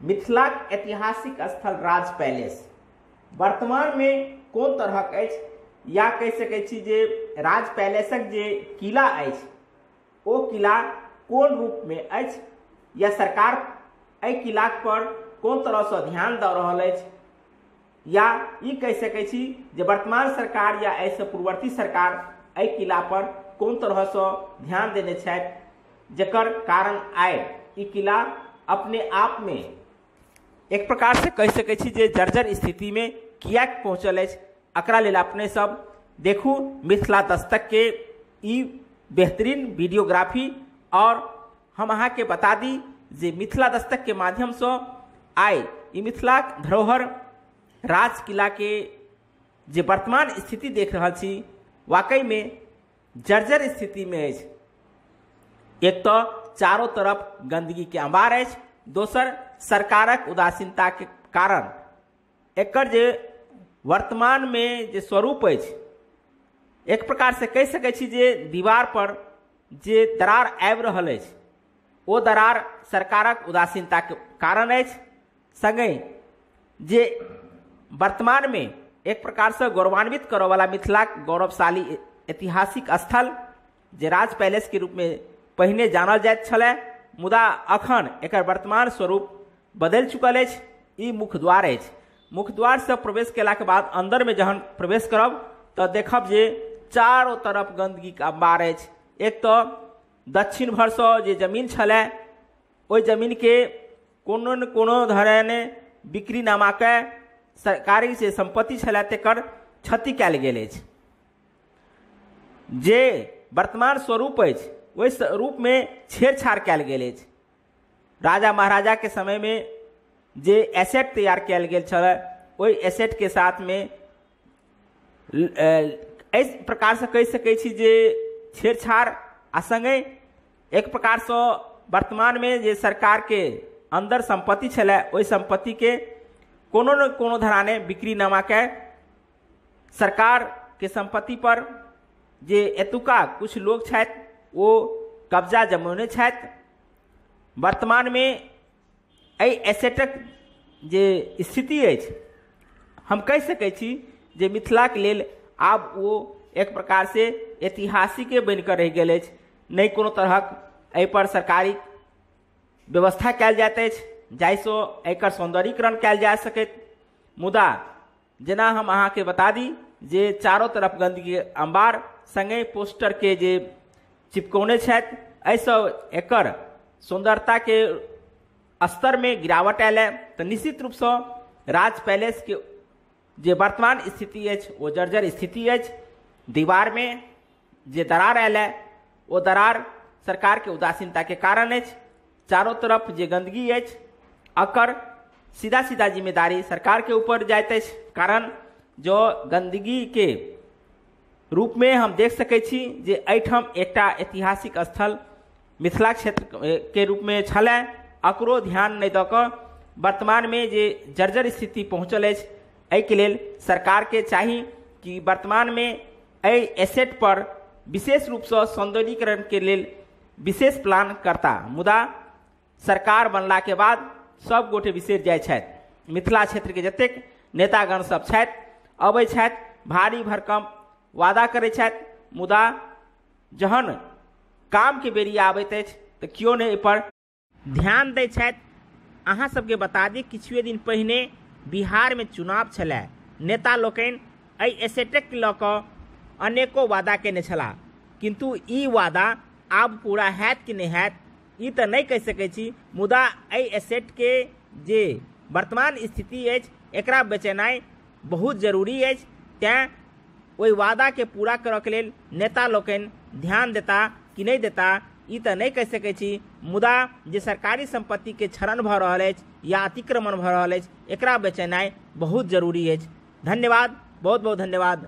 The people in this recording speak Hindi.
मिथिलाक ऐतिहासिक स्थल राज पैलेस। वर्तमान में कोन तरहक अछि? या कहि सकैत राज पैलेसक जे किला अछि, ओ किला कोन रूपमे अछि? या सरकार एहि किलाक पर कोन तरहसँ ध्यान दऽ रहल अछि? या कहि सकैत वर्तमान सरकार या एहिसँ पूर्ववर्ती सरकार एहि किला पर कोन तरहसँ ध्यान देने छथि? जकर कारण आइ ई किला अपने आपमे एक प्रकार से कहि सकैत जर्जर स्थितिमे किएक पहुँचल अछि? एकरा लेल अपने सब देखू मिथिला दस्तक के ई बेहतरीन वीडियोग्राफी, और हम अहाँ के बता दी जे मिथिला दस्तक के माध्यमसँ आइ ई मिथिलाक धरोहर राज किला के जे वर्तमान स्थिति देख रहल छी, वाकईमे जर्जर स्थितिमे अछि। एक तो चारों तरफ़ गंदगी के अंबार अछि, दोसर सरकारक उदासीनता के कारण। एकर जे वर्तमान में जे स्वरूप अछि, एक प्रकार से कहि छी जे दीवार पर जे दरार आबि रहल अछि, ओ दरार सरकारक उदासीनता के कारण अछि। संगहि जे वर्तमान में एक प्रकार से गौरवान्वित करऽ वाला मिथिलाक गौरवशाली ऐतिहासिक स्थल, जे राज पैलेस के रूप में पहिने जानल छलै, मुदा अखन एकर वर्तमान स्वरूप बदलि चुकल अछि, ई मुख्य द्वार अछि। मुख्य द्वार से प्रवेश केलाक बाद अंदर में जहन प्रवेश करब तऽ देखब जे चारो तरफ़ गंदगी के अंबार एक तऽ दक्षिण भरसँ जे ज़मीन छलै, ओहि ज़मीन के कोनो न कोनो धरने बिक्री नामाके सरकारी से संपत्ति छलै तेकर क्षति कयल गेल जे वर्तमान स्वरूप अछि, ओहि रूपमे छेड़छाड़ कयल गेल राजा महाराजा के समय में जे एसेट तैयार कयल गेल ओहि एसेट के साथ में एहि प्रकार से कहि सकैत छी छेड़छाड़ आ संगे एक प्रकार सँ वर्तमान में जे सरकार के अंदर संपत्ति छलै, ओहि संपत्ति के कोनो न कोनो धराने बिक्री नामा के सरकार के संपत्ति पर जे एतुका कुछ लोग ओ कब्जा जमौने वर्तमान में एहि एसेटक जे स्थिति अछि, हम कहि सकैत छी जे मिथिलाक लेल आब ओ एक प्रकार से ऐतिहासिके बनि कऽ रहि गेल अछि। नहि कोनो तरहक सरकारी व्यवस्था कयल जाइत अछि एकर सौंदर्यीकरण कयल जा सकैत। मुदा, जेना हम अहाँके बता दी जे चारों तरफ़ गंदगी अंबार संगे पोस्टर के जे चिपकौने एहिसँ एकर सुंदरता के स्तर में गिरावट आयल है तऽ निश्चित रूपसँ राज पैलेस के जे वर्तमान स्थिति अछि, वो जर्जर स्थिति अछि। दीवार में जे दरार आयल है ओ दरार सरकार के उदासीनता के कारण अछि। चारों तरफ़ जे गंदगी अछि एकर सीधा सीधा ज़िम्मेदारी सरकार के ऊपर अछि। कारण जो गंदगी के रूप में हम देख सकैत छी जे एकटा ऐतिहासिक स्थल मिथिला क्षेत्र के रूप में छलै। एकरो ध्यान नहि दऽ में जे जर्जर स्थिति पहुँचल एहिके लेल सरकार के चाही कि वर्तमान में एसेट पर विशेष रूपसँ सौंदर्यीकरण के लेल विशेष प्लान करता। मुदा सरकार बनला के बाद सब गोटे बिसरि जाइ छथि। मिथिला क्षेत्र के जतेक नेतागण सब छथि भारी भरकम वादा करै मुदा जहन काम के बेरी आबैत तऽ केओ नहि एहिपर ध्यान दै छथि। अहाँ बता दी, किछुए दिन पहिने बिहारमे चुनाव छलए नेता लोकनि एसेटक कऽ अनेको वादा केने छलाह। किंतु ई वादा आब पूरा हैत कि नहि हैत, ई तऽ नहि कहि सकैत छी, मुदा एहि एसेट के जे वर्तमान स्थिति अछि, एकरा बेचेनाइ बहुत ज़रूरी अछि। तैँ वादा के पूरा करऽ के लेल नेता लोकनि ध्यान देता कि नहीं देता, ई नहि कहि सकैत छी, मुदा जे सरकारी संपत्ति के क्षरण भऽ रहल अछि या अतिक्रमण भ रहा है एकरा बेचेनाइ बहुत ज़रूरी है धन्यवाद बहुत बहुत धन्यवाद।